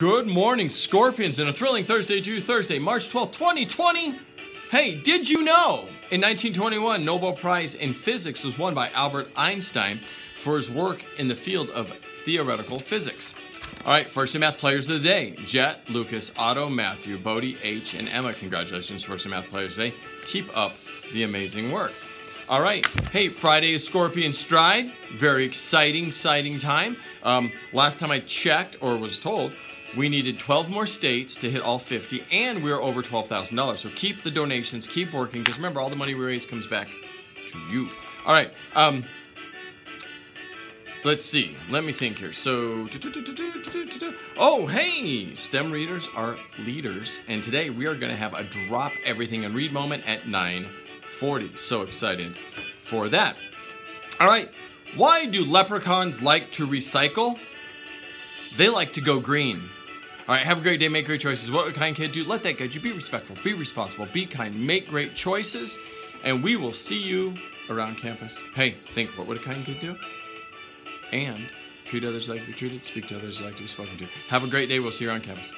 Good morning, Scorpions, and a thrilling Thursday to Thursday, March 12th, 2020. Hey, did you know? In 1921, Nobel Prize in Physics was won by Albert Einstein for his work in the field of theoretical physics. All right, First in Math players of the day. Jet, Lucas, Otto, Matthew, Bodie, H, and Emma. Congratulations, First in Math players of the day. Keep up the amazing work. All right. Hey, Friday is Scorpion Stride. Very exciting, exciting time. Um, last time I checked or was told, we needed 12 more states to hit all 50, and we are over $12,000. So keep the donations, keep working, because remember, all the money we raise comes back to you. All right. Um, let's see. Let me think here. So, oh, hey, STEM readers are leaders, and today we are going to have a drop everything and read moment at 9. 40. So excited for that. All right, why do leprechauns like to recycle? They like to go green. All right, have a great day, make great choices. What would a kind kid do? Let that guide you. Be respectful, be responsible, be kind, make great choices, and we will see you around campus. Hey, think, what would a kind kid do? And treat others like be treated, speak to others like to be spoken to. Have a great day. We'll see you around campus.